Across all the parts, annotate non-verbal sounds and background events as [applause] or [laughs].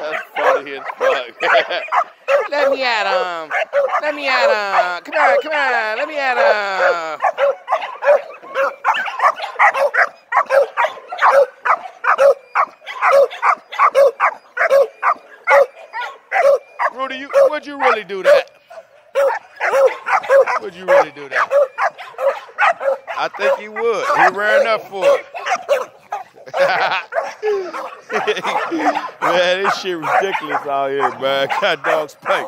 That's funny as. [laughs] Let me at him. Let me at him. Come on, come on. Let me at him. Rudy, you, would you really do that? Would you really do that? I think he would. He ran up for it. [laughs] man, this shit ridiculous out here, man. Got dogs play.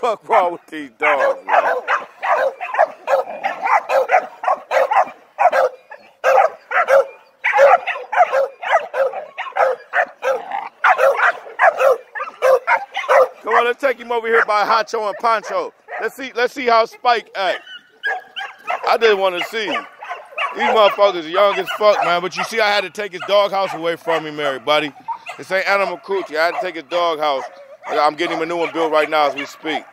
Fuck wrong with these dogs, man? Come on, let's take him over here by Hacho and Pancho. Let's see, let's see how Spike act. I didn't want to see. These motherfuckers young as fuck, man. But you see, I had to take his doghouse away from him, Mary, buddy. This ain't Animal Coochie. I had to take his doghouse. I'm getting him a new one built right now as we speak.